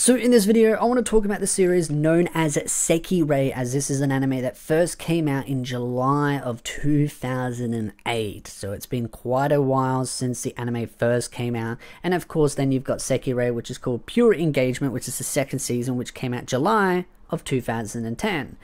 So in this video, I want to talk about the series known as Sekirei, as this is an anime that first came out in July of 2008. So it's been quite a while since the anime first came out. And of course, then you've got Sekirei, which is called Pure Engagement, which is the second season, which came out July of 2010.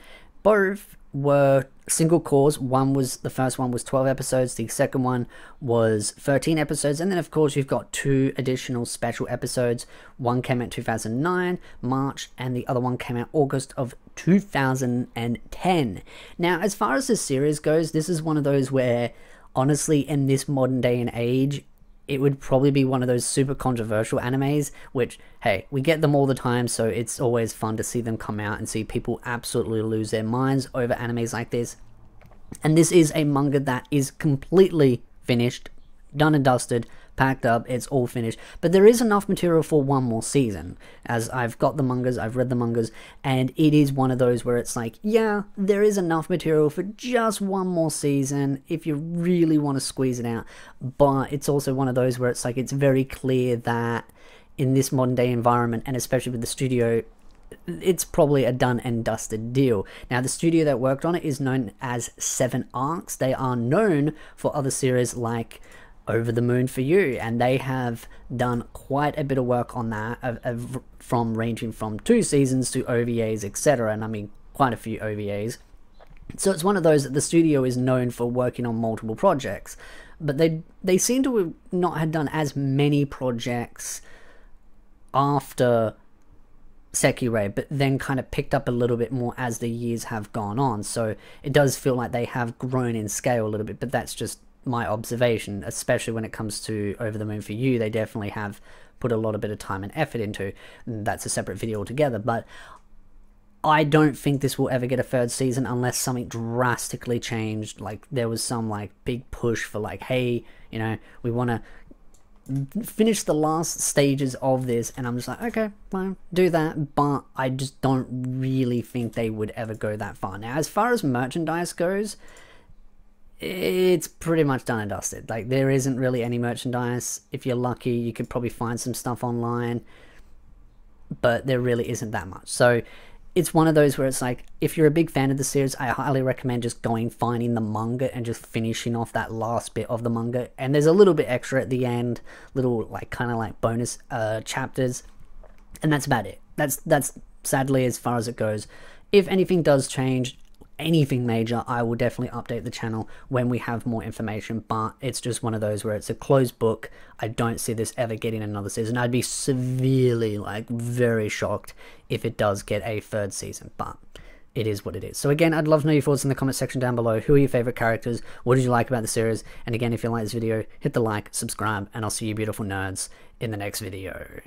Both were single cours. One was the first one was 12 episodes, the second one was 13 episodes, and then of course you've got two additional special episodes. One came out 2009, March, and the other one came out August of 2010. Now, as far as this series goes, this is one of those where honestly in this modern day and age it would probably be one of those super controversial animes, which, hey, we get them all the time, so it's always fun to see them come out and see people absolutely lose their minds over animes like this. And this is a manga that is completely finished, done and dusted, packed up, it's all finished. But there is enough material for one more season, as I've got the mangas, I've read the mangas, and it is one of those where it's like, yeah, there is enough material for just one more season if you really want to squeeze it out. But it's also one of those where it's like, it's very clear that in this modern day environment, and especially with the studio, it's probably a done and dusted deal. Now, the studio that worked on it is known as Seven Arcs. They are known for other series like over the Moon for You, and they have done quite a bit of work on that, of, of, from ranging from two seasons to OVAs, etc. And I mean, quite a few OVAs. So it's one of those that the studio is known for working on multiple projects, but they they seem to have not had done as many projects after Sekirei, but then kind of picked up a little bit more as the years have gone on. So it does feel like they have grown in scale a little bit, but that's just my observation, especially when it comes to Over the Moon for You, they definitely have put a lot of bit of time and effort into. That's a separate video altogether, but I don't think this will ever get a third season unless something drastically changed. Like there was some like big push for like, hey, you know, we want to finish the last stages of this and I'm just like okay fine do that but I just don't really think they would ever go that far now as far as merchandise goes it's pretty much done and dusted. Like there isn't really any merchandise. If you're lucky, you could probably find some stuff online, but there really isn't that much. So it's one of those where it's like if you're a big fan of the series, I highly recommend just going finding the manga and just finishing off that last bit of the manga. And there's a little bit extra at the end, little like kind of like bonus uh, chapters, and that's about it. That's that's sadly as far as it goes. If anything does change, anything major, I will definitely update the channel when we have more information, but it's just one of those where it's a closed book. I don't see this ever getting another season. I'd be severely, like, very shocked if it does get a third season, but it is what it is. So again, I'd love to know your thoughts in the comment section down below. Who are your favorite characters? What did you like about the series? And again, if you like this video, hit the like, subscribe, and I'll see you beautiful nerds in the next video.